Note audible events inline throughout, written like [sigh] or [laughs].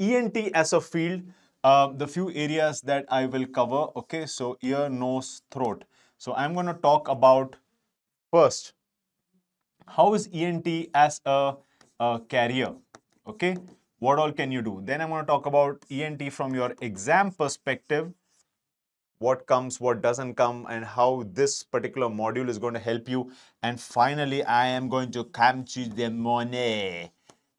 ENT as a field, uh, the few areas that I will cover, okay, so ear, nose, throat. So I'm going to talk about first, how is ENT as a, a carrier, okay? What all can you do? Then I'm going to talk about ENT from your exam perspective, what comes, what doesn't come, and how this particular module is going to help you. And finally, I am going to come to the money.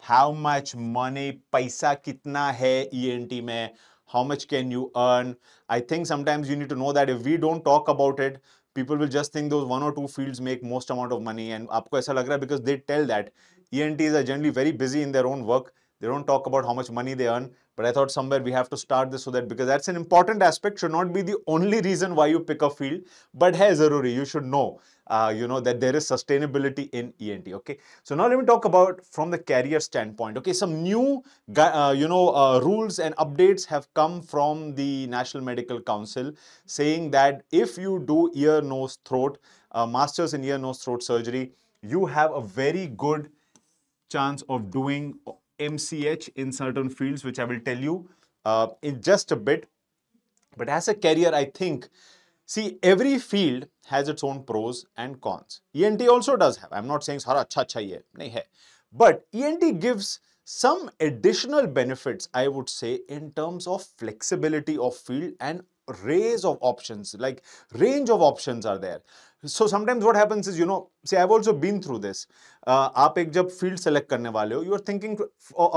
How much money पैसा कितना है E N T में how much can you earn I think sometimes you need to know that if we don't talk about it people will just think those one और two field make most amount of money and आपको ऐसा लग रहा है because they tell that E N T is a generally very busy in their own work they don't talk about how much money they earn But I thought somewhere we have to start this so that because that's an important aspect, should not be the only reason why you pick a field. But hey, zaruri, you should know, uh, you know, that there is sustainability in ENT. Okay. So now let me talk about from the career standpoint. Okay. Some new, uh, you know, uh, rules and updates have come from the National Medical Council saying that if you do ear, nose, throat, uh, masters in ear, nose, throat surgery, you have a very good chance of doing MCH in certain fields, which I will tell you uh, in just a bit. But as a career, I think, see, every field has its own pros and cons. ENT also does have. I'm not saying sara acha acha hai. But ENT gives some additional benefits, I would say, in terms of flexibility of field and rays of options, like range of options are there. So sometimes what happens is, you know, see, I've also been through this. Uh, आप एक जब field select करने वाले हो, you are thinking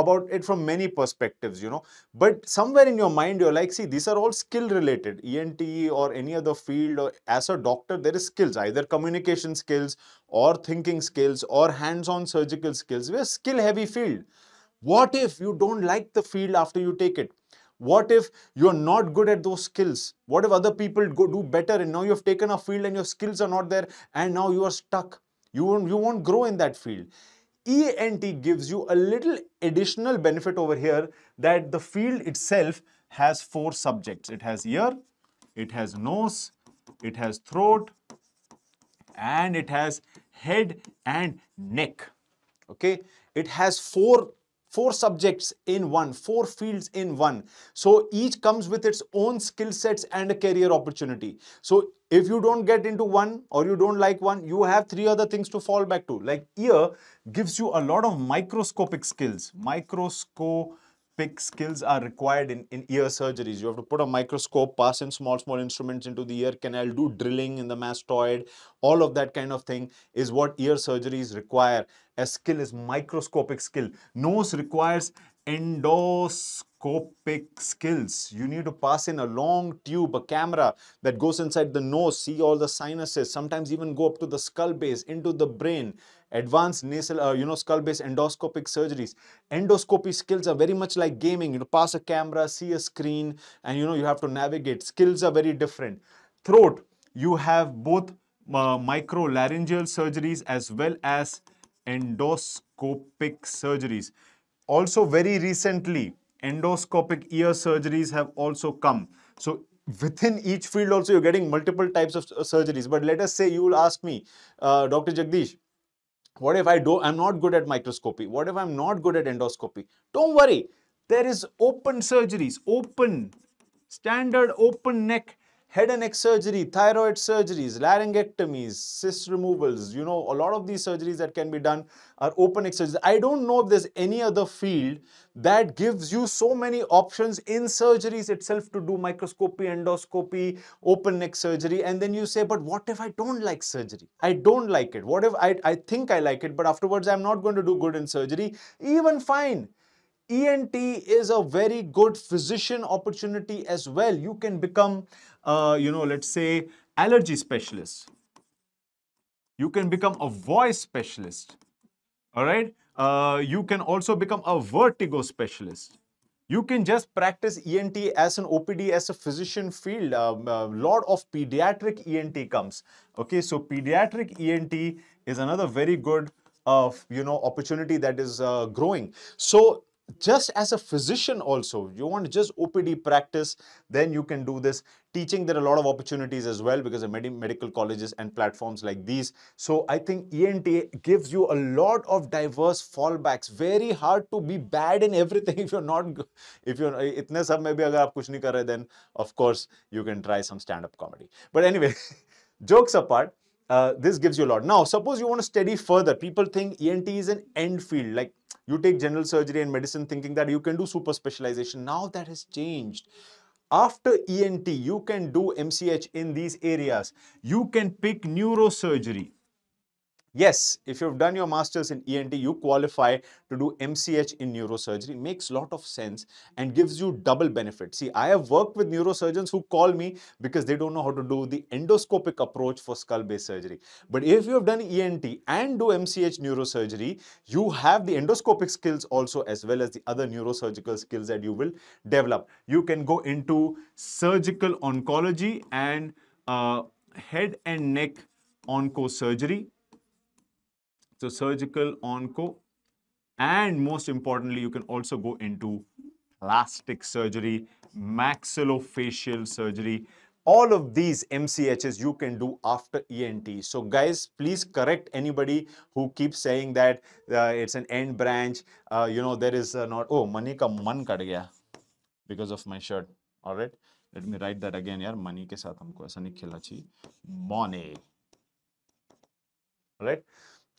about it from many perspectives, you know. But somewhere in your mind, you're like, see, these are all skill related. ENT or any other field, or as a doctor, there is skills, either communication skills or thinking skills or hands-on surgical skills. We're a skill-heavy field. What if you don't like the field after you take it? what if you're not good at those skills? What if other people go do better and now you've taken a field and your skills are not there and now you are stuck? You won't, you won't grow in that field. ENT gives you a little additional benefit over here that the field itself has four subjects. It has ear, it has nose, it has throat, and it has head and neck. Okay, it has four four subjects in one, four fields in one. So each comes with its own skill sets and a career opportunity. So if you don't get into one or you don't like one, you have three other things to fall back to. Like ear gives you a lot of microscopic skills. Microscope big skills are required in, in ear surgeries. You have to put a microscope, pass in small, small instruments into the ear canal, do drilling in the mastoid. All of that kind of thing is what ear surgeries require. A skill is microscopic skill. Nose requires endoscopic skills. You need to pass in a long tube, a camera that goes inside the nose, see all the sinuses, sometimes even go up to the skull base, into the brain. Advanced nasal, uh, you know, skull base endoscopic surgeries. Endoscopy skills are very much like gaming. You know, pass a camera, see a screen, and you know, you have to navigate. Skills are very different. Throat, you have both uh, microlaryngeal surgeries as well as endoscopic surgeries. Also very recently, endoscopic ear surgeries have also come. So within each field also you're getting multiple types of uh, surgeries. But let us say you will ask me, uh, Dr. Jagadish, what if I do, I'm not good at microscopy? What if I'm not good at endoscopy? Don't worry. There is open surgeries, open, standard open neck head and neck surgery, thyroid surgeries, laryngectomies, cyst removals, you know, a lot of these surgeries that can be done are open neck surgeries. I don't know if there's any other field that gives you so many options in surgeries itself to do microscopy, endoscopy, open neck surgery. And then you say, but what if I don't like surgery? I don't like it. What if I, I think I like it, but afterwards I'm not going to do good in surgery? Even fine. ENT is a very good physician opportunity as well. You can become uh, you know, let's say allergy specialist. You can become a voice specialist. All right. Uh, you can also become a vertigo specialist. You can just practice ENT as an OPD, as a physician field. A um, uh, lot of pediatric ENT comes. Okay, so pediatric ENT is another very good, uh, you know, opportunity that is uh, growing. So just as a physician also you want just opd practice then you can do this. Teaching there are a lot of opportunities as well because of med medical colleges and platforms like these. So i think ent gives you a lot of diverse fallbacks. Very hard to be bad in everything [laughs] if you're not if you're uh, itne sab mein bhi agar aap kuch nahi kar rahe then of course you can try some stand up comedy. But anyway [laughs] jokes apart uh, this gives you a lot. Now, suppose you want to study further. People think ENT is an end field. Like you take general surgery and medicine thinking that you can do super specialization. Now that has changed. After ENT, you can do MCH in these areas. You can pick neurosurgery. Yes, if you've done your master's in ENT, you qualify to do MCH in neurosurgery. Makes a lot of sense and gives you double benefit. See, I have worked with neurosurgeons who call me because they don't know how to do the endoscopic approach for skull base surgery. But if you have done ENT and do MCH neurosurgery, you have the endoscopic skills also as well as the other neurosurgical skills that you will develop. You can go into surgical oncology and uh, head and neck onco surgery so surgical, onco, and most importantly, you can also go into plastic surgery, maxillofacial surgery. All of these MCHs you can do after ENT. So guys, please correct anybody who keeps saying that uh, it's an end branch. Uh, you know, there is uh, not, oh, money ka man cut gaya because of my shirt. All right. Let me write that again. Yaar, money ke saath humko aisa nahi khela chahiye. Money. All right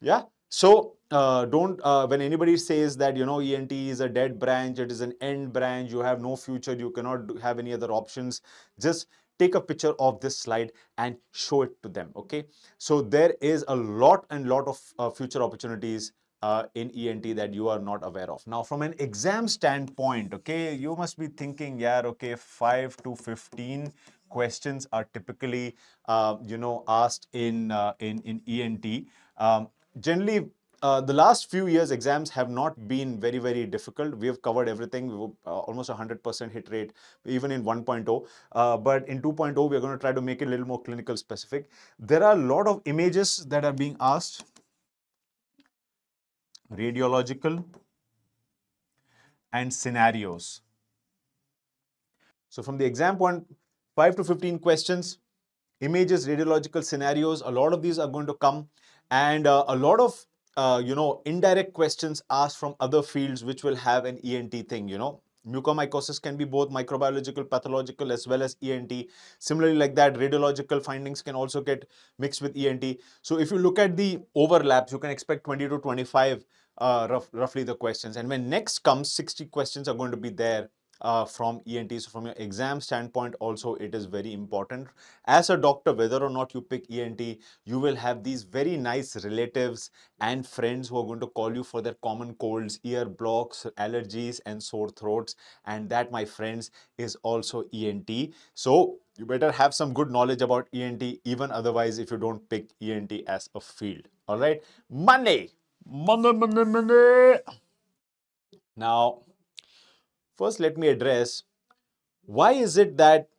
yeah so uh, don't, uh, when anybody says that, you know, ENT is a dead branch, it is an end branch, you have no future, you cannot have any other options, just take a picture of this slide and show it to them, okay? So there is a lot and lot of uh, future opportunities uh, in ENT that you are not aware of. Now, from an exam standpoint, okay, you must be thinking, yeah, okay, 5 to 15 questions are typically, uh, you know, asked in, uh, in, in ENT. Um, generally, uh, the last few years exams have not been very, very difficult. We have covered everything, uh, almost 100% hit rate, even in 1.0. Uh, but in 2.0, we're going to try to make it a little more clinical specific. There are a lot of images that are being asked. Radiological and scenarios. So from the exam point, 5 to 15 questions, images, radiological scenarios, a lot of these are going to come and uh, a lot of uh, you know indirect questions asked from other fields which will have an ENT thing you know. Mucormycosis can be both microbiological pathological as well as ENT similarly like that radiological findings can also get mixed with ENT so if you look at the overlaps you can expect 20 to 25 uh, rough, roughly the questions. And when next comes 60 questions are going to be there uh, from ENT. So from your exam standpoint also it is very important. As a doctor, whether or not you pick ENT, you will have these very nice relatives and friends who are going to call you for their common colds, ear blocks, allergies and sore throats. And that, my friends, is also ENT. So you better have some good knowledge about ENT even otherwise if you don't pick ENT as a field. All right. Money. Money, money, money. Now, First, let me address why is it that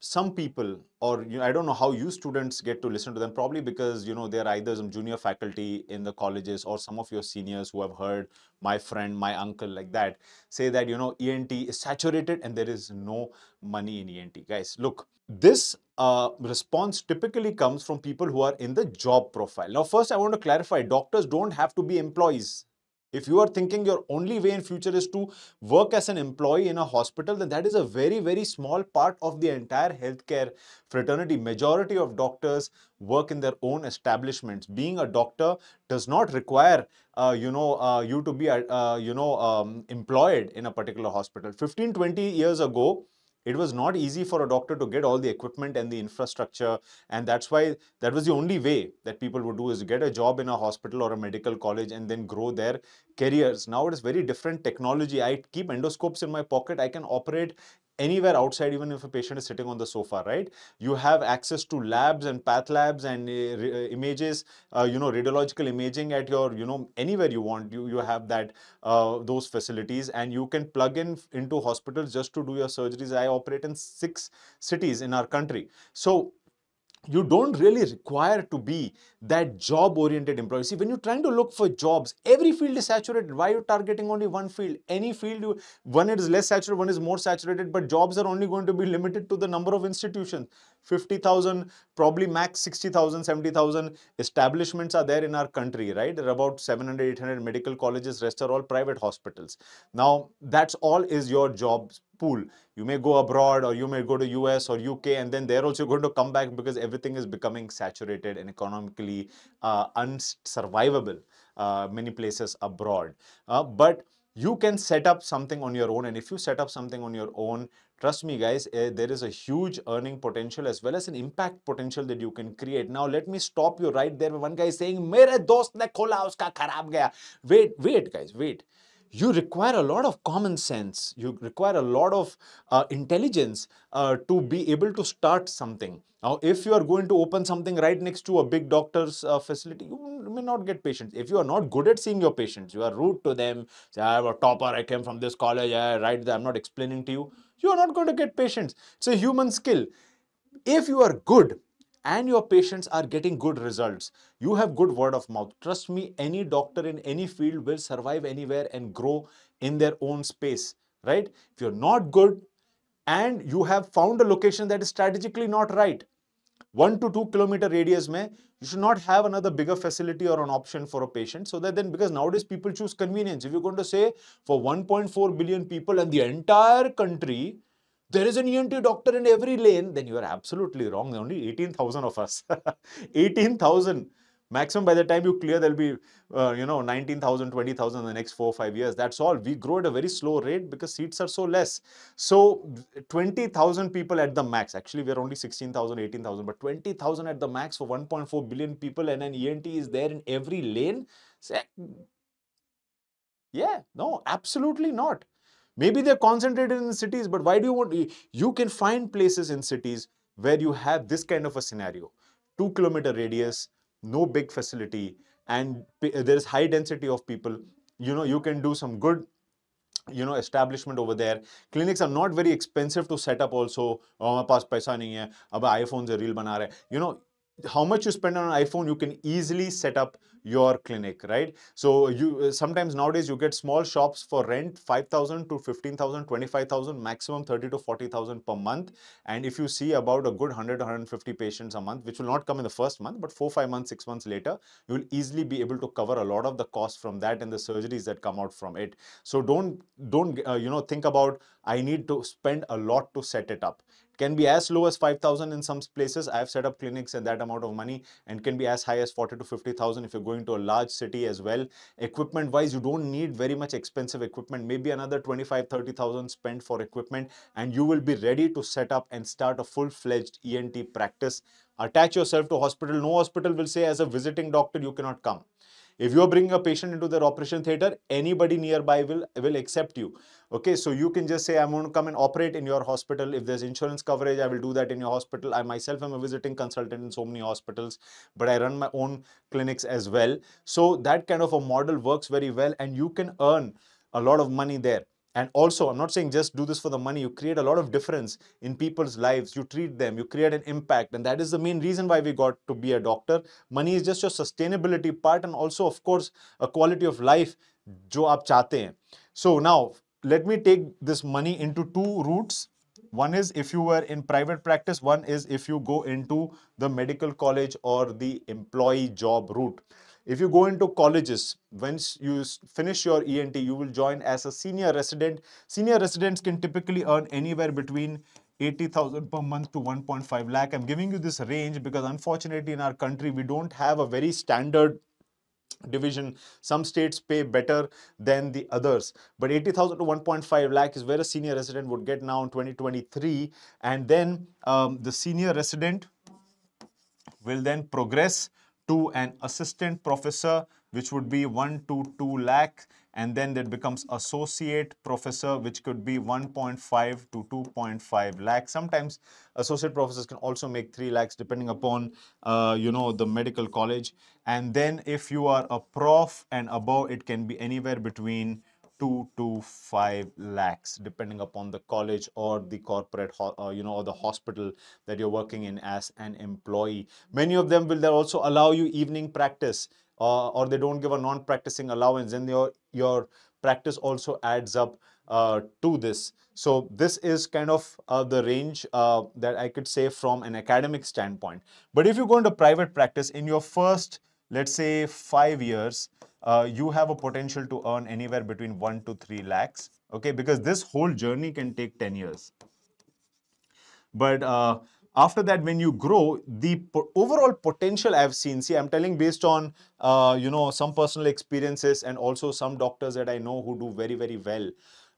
some people or you know, I don't know how you students get to listen to them probably because you know they're either some junior faculty in the colleges or some of your seniors who have heard my friend my uncle like that say that you know ENT is saturated and there is no money in ENT guys look this uh, response typically comes from people who are in the job profile. Now first I want to clarify doctors don't have to be employees if you are thinking your only way in future is to work as an employee in a hospital, then that is a very, very small part of the entire healthcare fraternity. Majority of doctors work in their own establishments. Being a doctor does not require, uh, you know, uh, you to be, uh, you know, um, employed in a particular hospital. 15, 20 years ago, it was not easy for a doctor to get all the equipment and the infrastructure and that's why that was the only way that people would do is get a job in a hospital or a medical college and then grow their careers. Now it is very different technology. I keep endoscopes in my pocket. I can operate anywhere outside even if a patient is sitting on the sofa right? You have access to labs and path labs and uh, uh, images uh, you know radiological imaging at your you know anywhere you want. You you have that uh, those facilities and you can plug in into hospitals just to do your surgeries. I operate in six cities in our country. So you don't really require to be that job oriented employee. See, when you're trying to look for jobs, every field is saturated. Why are you targeting only one field? Any field, you, one is less saturated, one is more saturated, but jobs are only going to be limited to the number of institutions. 50,000, probably max 60,000, 70,000 establishments are there in our country, right? There are about 700, 800 medical colleges, rest are all private hospitals. Now, that's all is your job pool. You may go abroad or you may go to US or UK and then they're also going to come back because everything is becoming saturated and economically uh, unsurvivable, uh, many places abroad. Uh, but you can set up something on your own and if you set up something on your own trust me guys uh, there is a huge earning potential as well as an impact potential that you can create. Now let me stop you right there one guy is saying mere dost ne khola uska kharab gaya wait wait guys wait. You require a lot of common sense. You require a lot of uh, intelligence uh, to be able to start something. Now, if you are going to open something right next to a big doctor's uh, facility, you may not get patients. If you are not good at seeing your patients, you are rude to them, say, I am a topper, I came from this college, I write there, I'm not explaining to you, you are not going to get patients. It's a human skill. If you are good and your patients are getting good results, you have good word of mouth. Trust me, any doctor in any field will survive anywhere and grow in their own space, right? If you're not good and you have found a location that is strategically not right, one to two kilometer radius mein, you should not have another bigger facility or an option for a patient so that then because nowadays people choose convenience. If you're going to say for 1.4 billion people and the entire country there is an ENT doctor in every lane then you are absolutely wrong. Only 18,000 of us. [laughs] 18,000 Maximum by the time you clear, there'll be, uh, you know, 19,000, 20,000 in the next four or five years. That's all. We grow at a very slow rate because seats are so less. So 20,000 people at the max. Actually, we're only 16,000, 18,000, but 20,000 at the max for 1.4 billion people and an ENT is there in every lane. Yeah, no, absolutely not. Maybe they're concentrated in cities, but why do you want, you can find places in cities where you have this kind of a scenario. Two kilometer radius, no big facility, and there is high density of people, you know, you can do some good you know establishment over there clinics are not very expensive to set up also oh, पास पैसा नहीं है अब iPhone से reel बना रहे you know how much you spend on an iphone you can easily set up your clinic right? So you uh, sometimes nowadays you get small shops for rent 5000 to 15000 25000 maximum 30 to 40000 per month. And if you see about a good 100 150 patients a month which will not come in the first month but 4 5 months 6 months later you will easily be able to cover a lot of the cost from that and the surgeries that come out from it. So don't don't uh, you know think about i need to spend a lot to set it up can be as low as 5000 in some places. I have set up clinics and that amount of money and can be as high as 40 to 50000 if you're going to a large city as well. Equipment wise you don't need very much expensive equipment. Maybe another 25 30000 spent for equipment and you will be ready to set up and start a full-fledged ent practice. Attach yourself to hospital. No hospital will say as a visiting doctor you cannot come if you are bringing a patient into their operation theater, anybody nearby will, will accept you. Okay, so you can just say, I'm going to come and operate in your hospital. If there's insurance coverage, I will do that in your hospital. I myself am a visiting consultant in so many hospitals, but I run my own clinics as well. So that kind of a model works very well and you can earn a lot of money there. And also, I'm not saying just do this for the money. You create a lot of difference in people's lives. You treat them, you create an impact. And that is the main reason why we got to be a doctor. Money is just your sustainability part and also, of course, a quality of life aap chahte hain. So now, let me take this money into two routes. One is if you were in private practice. One is if you go into the medical college or the employee job route. If you go into colleges, once you finish your ENT, you will join as a senior resident. Senior residents can typically earn anywhere between 80,000 per month to 1.5 lakh. I'm giving you this range because unfortunately in our country, we don't have a very standard division some states pay better than the others but 80000 to 1.5 lakh is where a senior resident would get now in 2023 and then um, the senior resident will then progress to an assistant professor, which would be 1 to 2 lakh, and then that becomes associate professor, which could be 1.5 to 2.5 lakh. Sometimes associate professors can also make 3 lakhs depending upon, uh, you know, the medical college. And then if you are a prof and above, it can be anywhere between two to five lakhs, depending upon the college or the corporate, uh, you know, or the hospital that you're working in as an employee. Many of them will also allow you evening practice, uh, or they don't give a non-practicing allowance, and your your practice also adds up uh, to this. So this is kind of uh, the range uh, that I could say from an academic standpoint. But if you go into private practice in your first, let's say five years, uh, you have a potential to earn anywhere between one to three lakhs. Okay, because this whole journey can take 10 years. But uh, after that, when you grow, the po overall potential I've seen, see, I'm telling based on, uh, you know, some personal experiences and also some doctors that I know who do very, very well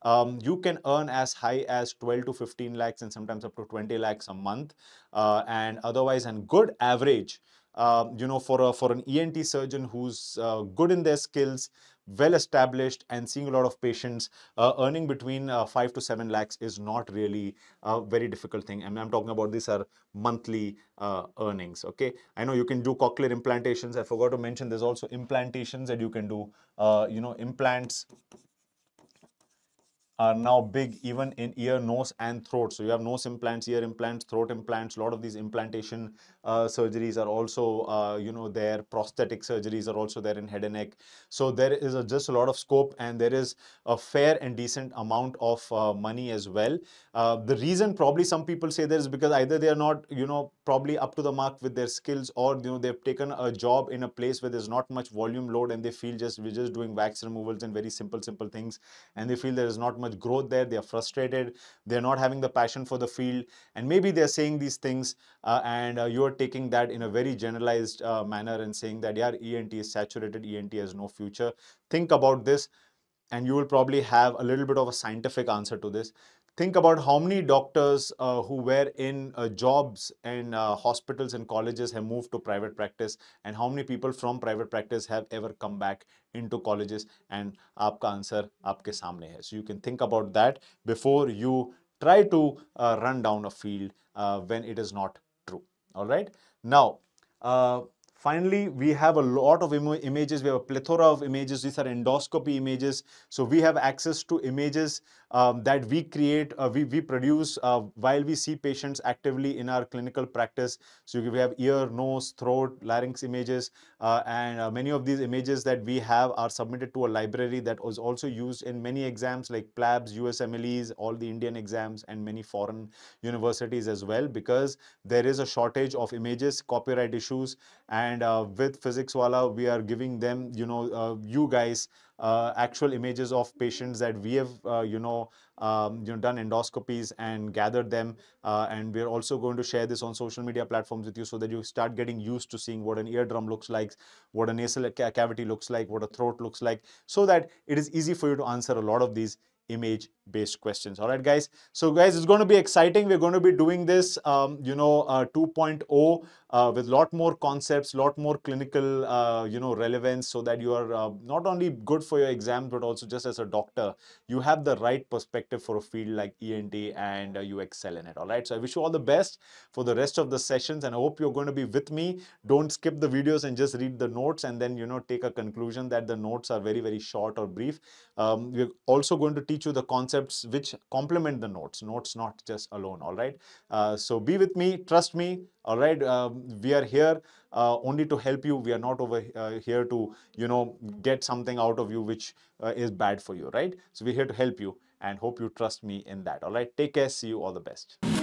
um, you can earn as high as 12 to 15 lakhs and sometimes up to 20 lakhs a month. Uh, and otherwise, and good average, you know, for a, for an ENT surgeon who's uh, good in their skills, well established and seeing a lot of patients, uh, earning between uh, 5 to 7 lakhs is not really a very difficult thing. And I'm talking about these are monthly uh, earnings. Okay. I know you can do cochlear implantations. I forgot to mention there's also implantations that you can do, uh, you know, implants are now big even in ear, nose, and throat. So you have nose implants, ear implants, throat implants. A lot of these implantation uh, surgeries are also, uh, you know, there. Prosthetic surgeries are also there in head and neck. So there is a, just a lot of scope, and there is a fair and decent amount of uh, money as well. Uh, the reason probably some people say this is because either they are not, you know, probably up to the mark with their skills, or you know, they've taken a job in a place where there's not much volume load, and they feel just we're just doing wax removals and very simple, simple things, and they feel there is not much much growth there. They are frustrated. They're not having the passion for the field. And maybe they're saying these things uh, and uh, you're taking that in a very generalized uh, manner and saying that, yeah, ENT is saturated. ENT has no future. Think about this and you will probably have a little bit of a scientific answer to this think about how many doctors uh, who were in uh, jobs and uh, hospitals and colleges have moved to private practice and how many people from private practice have ever come back into colleges and aapka answer aapke samne hai so you can think about that before you try to uh, run down a field uh, when it is not true all right now uh, Finally, we have a lot of Im images. We have a plethora of images. These are endoscopy images. So we have access to images um, that we create, uh, we, we produce uh, while we see patients actively in our clinical practice. So we have ear, nose, throat, larynx images, uh, and uh, many of these images that we have are submitted to a library that was also used in many exams like PLABs, USMLEs, all the Indian exams, and many foreign universities as well, because there is a shortage of images, copyright issues, and uh, with Physics Wallah we are giving them you know uh, you guys uh, actual images of patients that we have uh, you know um, you know done endoscopies and gathered them uh, and we're also going to share this on social media platforms with you so that you start getting used to seeing what an eardrum looks like what a nasal cavity looks like what a throat looks like so that it is easy for you to answer a lot of these image based questions. All right guys. So guys it's going to be exciting. We're going to be doing this um, you know uh, 2.0 uh, with a lot more concepts a lot more clinical uh, you know relevance so that you are uh, not only good for your exams but also just as a doctor you have the right perspective for a field like ENT and uh, you excel in it. All right. So I wish you all the best for the rest of the sessions and I hope you're going to be with me. Don't skip the videos and just read the notes and then you know take a conclusion that the notes are very very short or brief. Um, we're also going to teach you the concepts which complement the notes notes not just alone all right? Uh, so be with me trust me all right? Um, we are here uh, only to help you. We are not over uh, here to you know get something out of you which uh, is bad for you right? So we're here to help you and hope you trust me in that all right? Take care. See you. All the best